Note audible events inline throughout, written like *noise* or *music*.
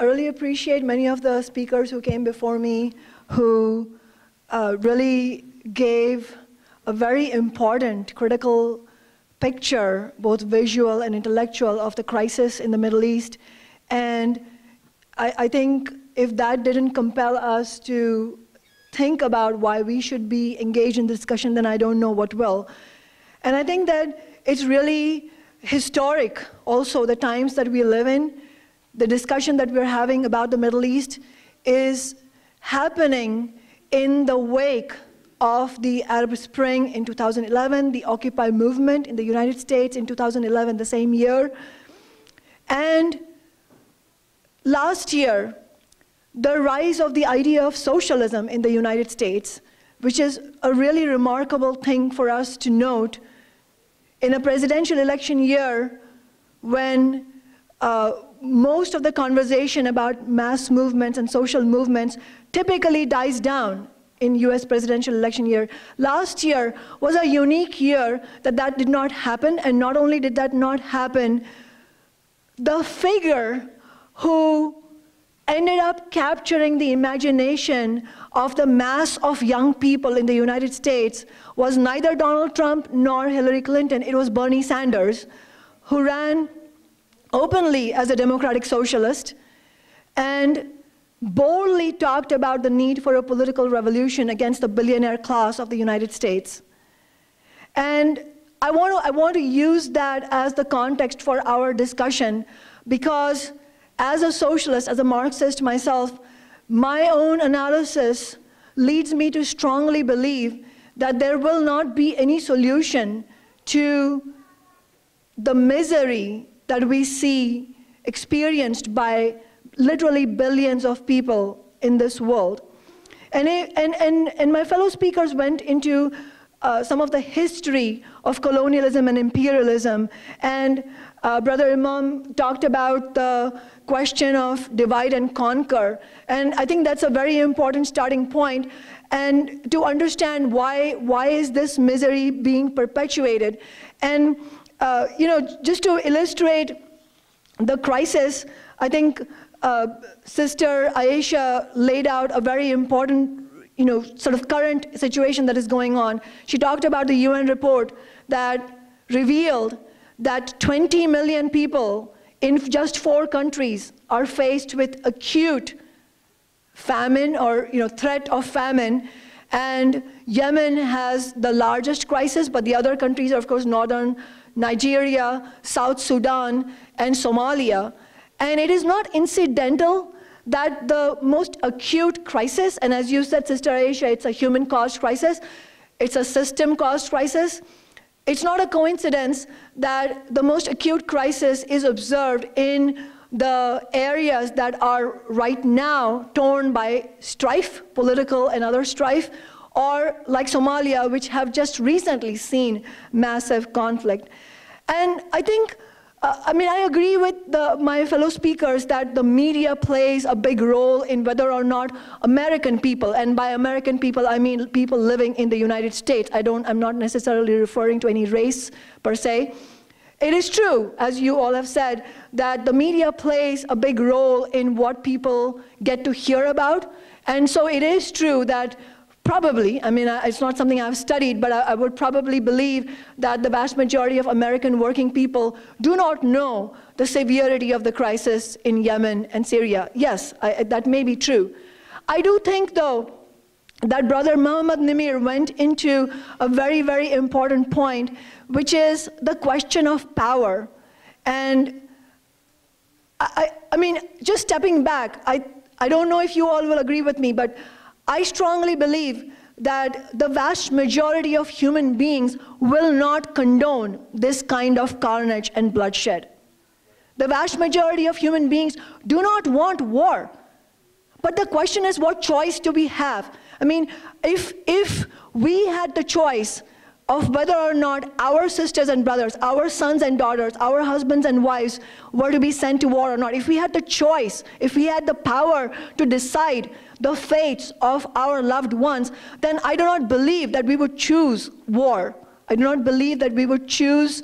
I really appreciate many of the speakers who came before me who uh, really gave a very important, critical picture, both visual and intellectual, of the crisis in the Middle East. And I, I think if that didn't compel us to think about why we should be engaged in the discussion, then I don't know what will. And I think that it's really historic also the times that we live in. The discussion that we're having about the Middle East is happening in the wake of the Arab Spring in 2011, the Occupy movement in the United States in 2011, the same year. And last year, the rise of the idea of socialism in the United States, which is a really remarkable thing for us to note in a presidential election year when uh, most of the conversation about mass movements and social movements typically dies down in US presidential election year. Last year was a unique year that that did not happen, and not only did that not happen, the figure who ended up capturing the imagination of the mass of young people in the United States was neither Donald Trump nor Hillary Clinton. It was Bernie Sanders, who ran openly as a democratic socialist and boldly talked about the need for a political revolution against the billionaire class of the United States. And I want to, I want to use that as the context for our discussion because as a socialist, as a Marxist myself, my own analysis leads me to strongly believe that there will not be any solution to the misery that we see experienced by literally billions of people in this world. And, it, and, and, and my fellow speakers went into uh, some of the history of colonialism and imperialism. And uh, Brother Imam talked about the question of divide and conquer. And I think that's a very important starting point. And to understand why, why is this misery being perpetuated? And, uh, you know, just to illustrate the crisis, I think uh, Sister Aisha laid out a very important, you know, sort of current situation that is going on. She talked about the UN report that revealed that 20 million people in just four countries are faced with acute famine or you know, threat of famine. And Yemen has the largest crisis, but the other countries are, of course, northern Nigeria, South Sudan, and Somalia. And it is not incidental that the most acute crisis, and as you said, Sister Aisha, it's a human caused crisis, it's a system caused crisis. It's not a coincidence that the most acute crisis is observed in the areas that are right now torn by strife, political and other strife, or like Somalia, which have just recently seen massive conflict. And I think uh, I mean, I agree with the, my fellow speakers that the media plays a big role in whether or not American people, and by American people I mean people living in the United States. I don't, I'm not necessarily referring to any race per se. It is true, as you all have said, that the media plays a big role in what people get to hear about. And so it is true that probably, I mean, it's not something I've studied, but I, would probably believe that the vast majority of American working people do not know the severity of the crisis in Yemen and Syria. Yes, I, that may be true. I do think, though, that Brother Muhammad Nimir went into a very, very important point, which is the question of power. And I, I mean, just stepping back, I, I don't know if you all will agree with me, but I strongly believe that the vast majority of human beings will not condone this kind of carnage and bloodshed. The vast majority of human beings do not want war. But the question is, what choice do we have? I mean, if, if we had the choice of whether or not our sisters and brothers, our sons and daughters, our husbands and wives were to be sent to war or not, if we had the choice, if we had the power to decide the fates of our loved ones, then I do not believe that we would choose war. I do not believe that we would choose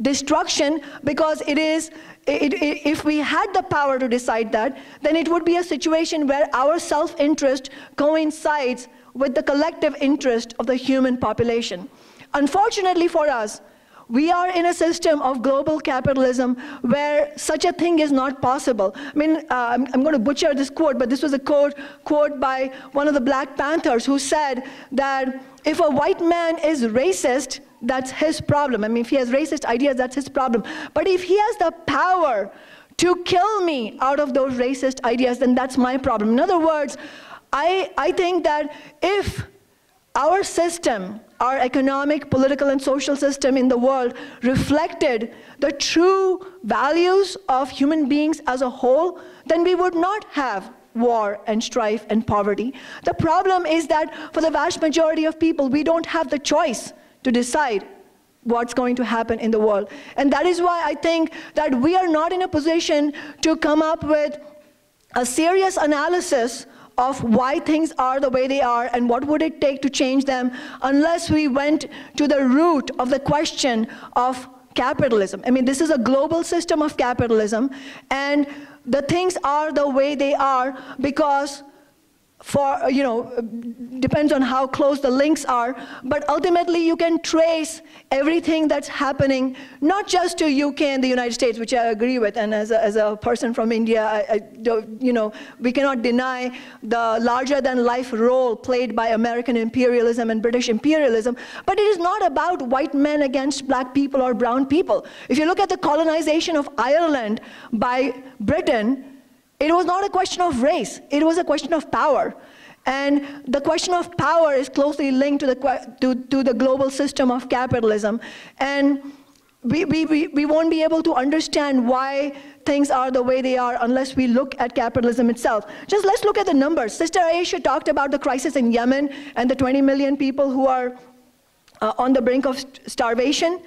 destruction because it is, it, it, if we had the power to decide that, then it would be a situation where our self interest coincides with the collective interest of the human population. Unfortunately for us, we are in a system of global capitalism where such a thing is not possible. I mean, uh, I'm, I'm, going to butcher this quote, but this was a quote, quote by one of the Black Panthers who said that if a white man is racist, that's his problem. I mean, if he has racist ideas, that's his problem. But if he has the power to kill me out of those racist ideas, then that's my problem. In other words, I, I think that if our system, our economic, political, and social system in the world reflected the true values of human beings as a whole, then we would not have war and strife and poverty. The problem is that for the vast majority of people, we don't have the choice to decide what's going to happen in the world. And that is why I think that we are not in a position to come up with a serious analysis of why things are the way they are and what would it take to change them unless we went to the root of the question of capitalism. I mean, this is a global system of capitalism, and the things are the way they are because for, uh, you know, depends on how close the links are, but ultimately you can trace everything that's happening, not just to UK and the United States, which I agree with, and as a, as a person from India, I, I you know, we cannot deny the larger than life role played by American imperialism and British imperialism, but it is not about white men against black people or brown people. If you look at the colonization of Ireland by Britain, it was not a question of race, it was a question of power. And the question of power is closely linked to the, to, to the global system of capitalism. And we, we, we, won't be able to understand why things are the way they are unless we look at capitalism itself. Just let's look at the numbers. Sister Aisha talked about the crisis in Yemen and the 20 million people who are uh, on the brink of starvation.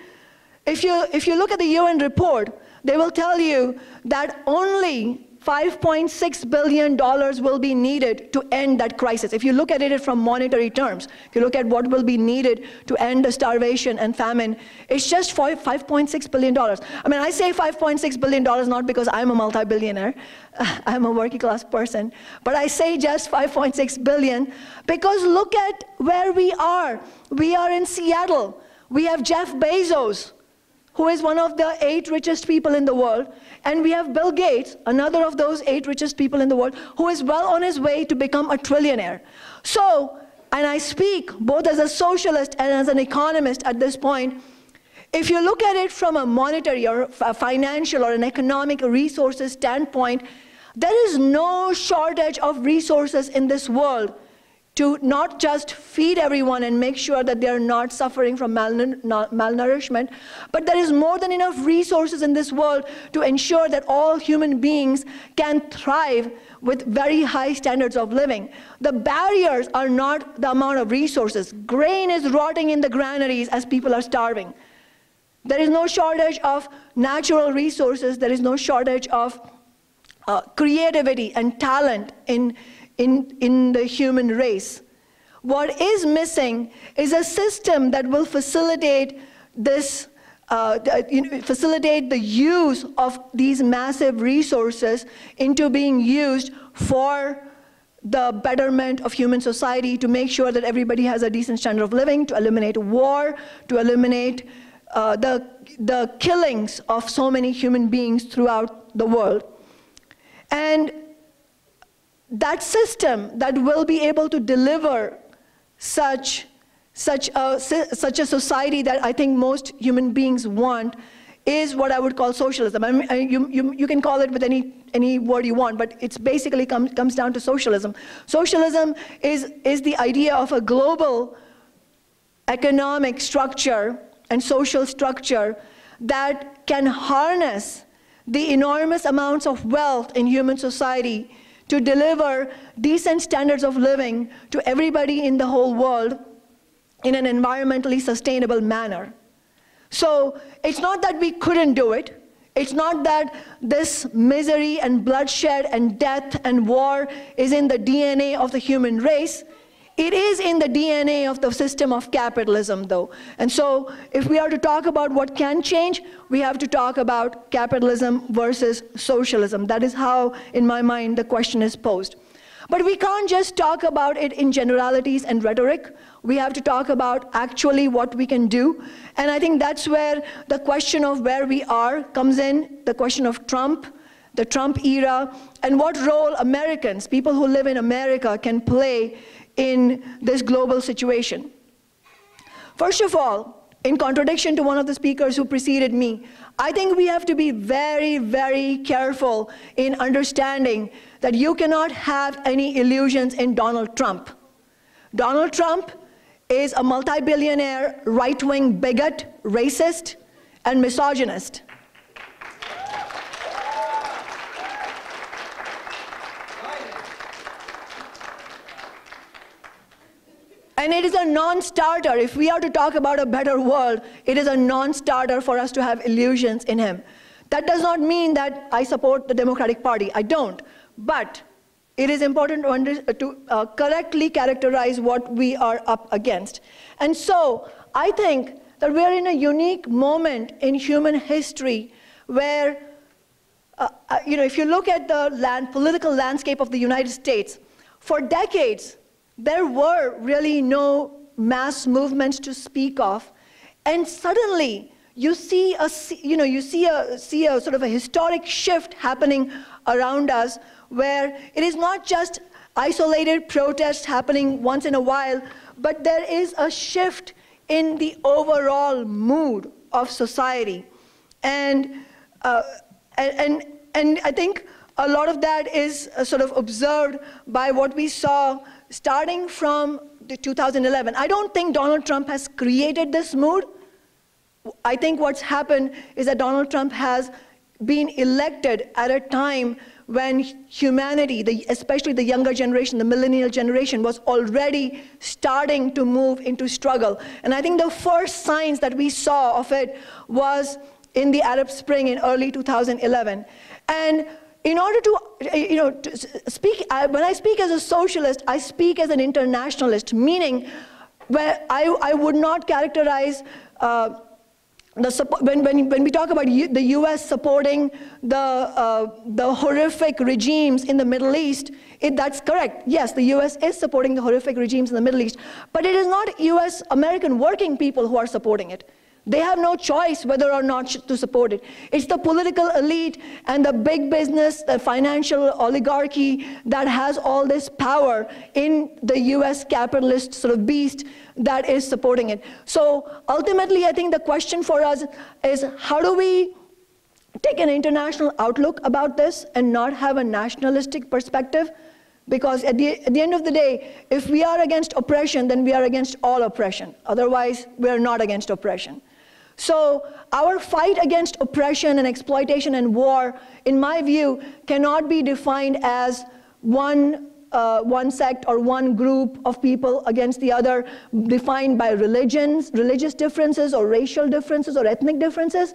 If you, if you look at the UN report, they will tell you that only $5.6 billion will be needed to end that crisis. If you look at it from monetary terms, if you look at what will be needed to end the starvation and famine, it's just $5.6 billion. I mean, I say $5.6 billion not because I'm a multi-billionaire, *laughs* I'm a working class person, but I say just 5.6 billion because look at where we are. We are in Seattle. We have Jeff Bezos, who is one of the eight richest people in the world. And we have Bill Gates, another of those eight richest people in the world, who is well on his way to become a trillionaire. So, and I speak both as a socialist and as an economist at this point, if you look at it from a monetary or a financial or an economic resources standpoint, there is no shortage of resources in this world to not just feed everyone and make sure that they're not suffering from malnourishment, but there is more than enough resources in this world to ensure that all human beings can thrive with very high standards of living. The barriers are not the amount of resources. Grain is rotting in the granaries as people are starving. There is no shortage of natural resources. There is no shortage of uh, creativity and talent in, in, in the human race. What is missing is a system that will facilitate this, uh, facilitate the use of these massive resources into being used for the betterment of human society, to make sure that everybody has a decent standard of living, to eliminate war, to eliminate uh, the, the killings of so many human beings throughout the world. And that system that will be able to deliver such, such, a, such a society that I think most human beings want is what I would call socialism. I mean, you, you, you can call it with any, any word you want, but it's basically com comes down to socialism. Socialism is, is the idea of a global economic structure and social structure that can harness the enormous amounts of wealth in human society to deliver decent standards of living to everybody in the whole world in an environmentally sustainable manner. So it's not that we couldn't do it. It's not that this misery and bloodshed and death and war is in the DNA of the human race. It is in the DNA of the system of capitalism, though. And so, if we are to talk about what can change, we have to talk about capitalism versus socialism. That is how, in my mind, the question is posed. But we can't just talk about it in generalities and rhetoric. We have to talk about actually what we can do. And I think that's where the question of where we are comes in, the question of Trump, the Trump era, and what role Americans, people who live in America, can play in this global situation. First of all, in contradiction to one of the speakers who preceded me, I think we have to be very, very careful in understanding that you cannot have any illusions in Donald Trump. Donald Trump is a multi-billionaire, right-wing bigot, racist, and misogynist. And it is a non-starter. If we are to talk about a better world, it is a non-starter for us to have illusions in him. That does not mean that I support the Democratic Party. I don't. But it is important to, under, to uh, correctly characterize what we are up against. And so I think that we are in a unique moment in human history where, uh, uh, you know, if you look at the land, political landscape of the United States, for decades, there were really no mass movements to speak of. And suddenly, you see a, you know, you see a, see a sort of a historic shift happening around us where it is not just isolated protests happening once in a while, but there is a shift in the overall mood of society. And, uh, and, and I think a lot of that is uh, sort of observed by what we saw starting from 2011. I don't think Donald Trump has created this mood. I think what's happened is that Donald Trump has been elected at a time when humanity, the, especially the younger generation, the millennial generation, was already starting to move into struggle. And I think the first signs that we saw of it was in the Arab Spring in early 2011. And in order to, you know, to speak, I, when I speak as a socialist, I speak as an internationalist, meaning where I, I would not characterize uh, the, when, when, when we talk about U, the US supporting the, uh, the horrific regimes in the Middle East, it, that's correct. Yes, the US is supporting the horrific regimes in the Middle East, but it is not US American working people who are supporting it. They have no choice whether or not to support it. It's the political elite and the big business, the financial oligarchy that has all this power in the US capitalist sort of beast that is supporting it. So ultimately, I think the question for us is how do we take an international outlook about this and not have a nationalistic perspective? Because at the, at the end of the day, if we are against oppression, then we are against all oppression. Otherwise, we are not against oppression. So our fight against oppression and exploitation and war, in my view, cannot be defined as one, uh, one sect or one group of people against the other, defined by religions, religious differences or racial differences or ethnic differences,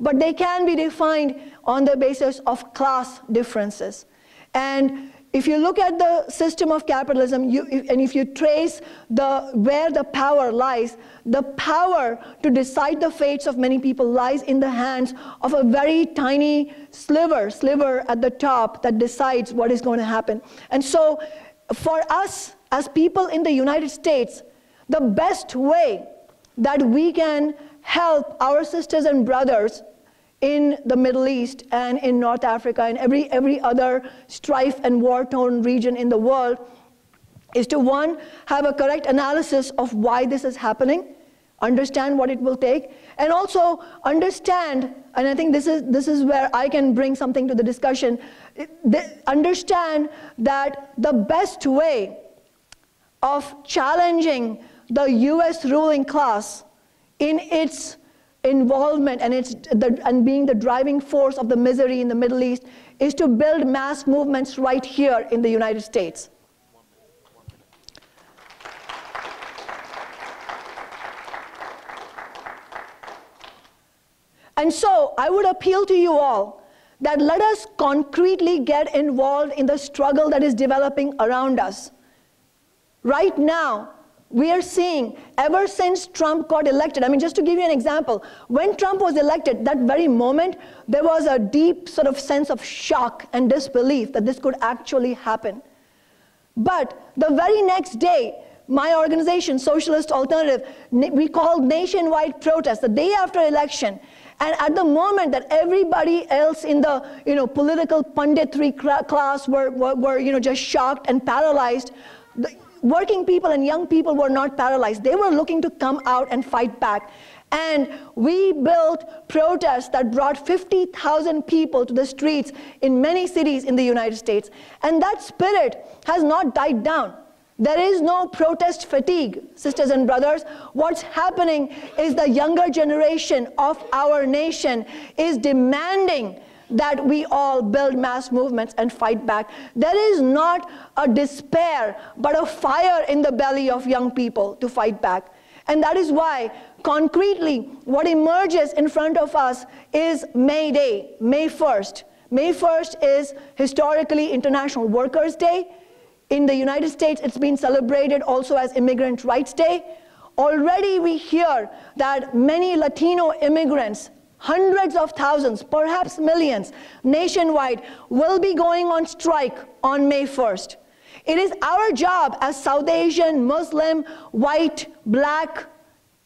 but they can be defined on the basis of class differences. And if you look at the system of capitalism, you, and if you trace the, where the power lies, the power to decide the fates of many people lies in the hands of a very tiny sliver, sliver at the top that decides what is going to happen. And so for us as people in the United States, the best way that we can help our sisters and brothers in the Middle East and in North Africa and every, every other strife and war-torn region in the world is to one, have a correct analysis of why this is happening, understand what it will take, and also understand, and I think this is, this is where I can bring something to the discussion, understand that the best way of challenging the US ruling class in its involvement and, it's the, and being the driving force of the misery in the Middle East is to build mass movements right here in the United States. And so I would appeal to you all that let us concretely get involved in the struggle that is developing around us. Right now, we are seeing ever since Trump got elected, I mean, just to give you an example, when Trump was elected, that very moment, there was a deep sort of sense of shock and disbelief that this could actually happen. But the very next day, my organization, Socialist Alternative, we called nationwide protests the day after election. And at the moment that everybody else in the you know, political punditry class were, were, were you know, just shocked and paralyzed, the, working people and young people were not paralyzed. They were looking to come out and fight back. And we built protests that brought 50,000 people to the streets in many cities in the United States. And that spirit has not died down. There is no protest fatigue, sisters and brothers. What's happening is the younger generation of our nation is demanding that we all build mass movements and fight back. There is not a despair, but a fire in the belly of young people to fight back. And that is why, concretely, what emerges in front of us is May Day, May 1st. May 1st is historically International Workers' Day. In the United States, it's been celebrated also as Immigrant Rights Day. Already we hear that many Latino immigrants hundreds of thousands, perhaps millions, nationwide, will be going on strike on May 1st. It is our job as South Asian, Muslim, white, black,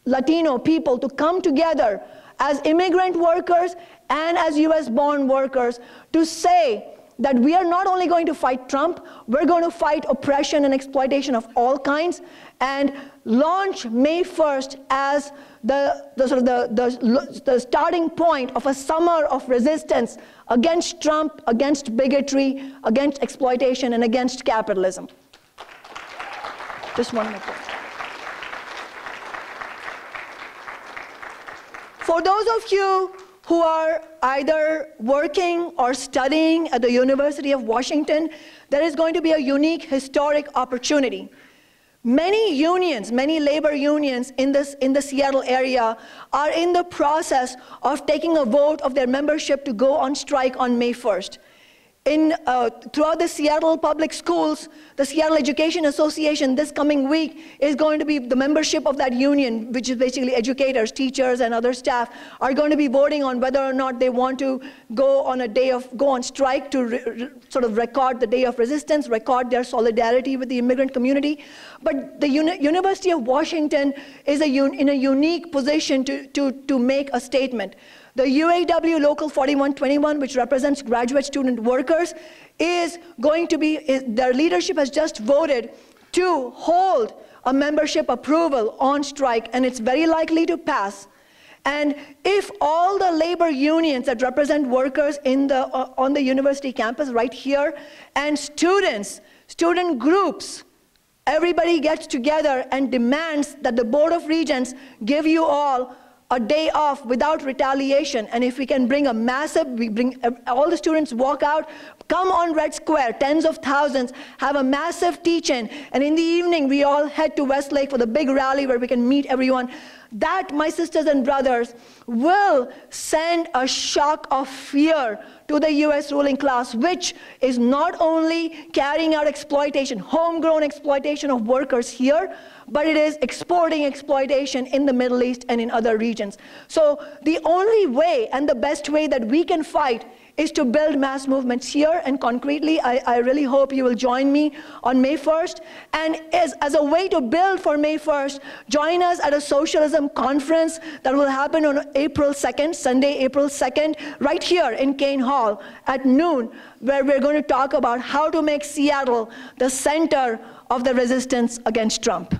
Latino people to come together as immigrant workers and as US born workers to say that we are not only going to fight Trump, we're going to fight oppression and exploitation of all kinds and launch May 1st as the, the, sort of the, the, the starting point of a summer of resistance against Trump, against bigotry, against exploitation, and against capitalism. Just one minute. For those of you who are either working or studying at the University of Washington, there is going to be a unique historic opportunity. Many unions, many labor unions in, this, in the Seattle area are in the process of taking a vote of their membership to go on strike on May 1st in, uh, throughout the Seattle public schools, the Seattle Education Association this coming week is going to be the membership of that union, which is basically educators, teachers, and other staff, are going to be voting on whether or not they want to go on a day of, go on strike to re, sort of record the day of resistance, record their solidarity with the immigrant community. But the Uni University of Washington is a in a unique position to, to, to make a statement. The UAW Local 4121, which represents graduate student workers, is going to be, is, their leadership has just voted to hold a membership approval on strike, and it's very likely to pass. And if all the labor unions that represent workers in the, uh, on the university campus right here, and students, student groups, everybody gets together and demands that the Board of Regents give you all a day off without retaliation. And if we can bring a massive, we bring uh, all the students walk out, come on Red Square, tens of thousands, have a massive teach-in, and in the evening we all head to Westlake for the big rally where we can meet everyone. That, my sisters and brothers, will send a shock of fear to the US ruling class, which is not only carrying out exploitation, homegrown exploitation of workers here, but it is exporting exploitation in the Middle East and in other regions. So the only way and the best way that we can fight is to build mass movements here and concretely. I, I really hope you will join me on May 1st. And as, as a way to build for May 1st, join us at a socialism conference that will happen on April 2nd, Sunday, April 2nd, right here in Kane Hall at noon, where we're going to talk about how to make Seattle the center of the resistance against Trump.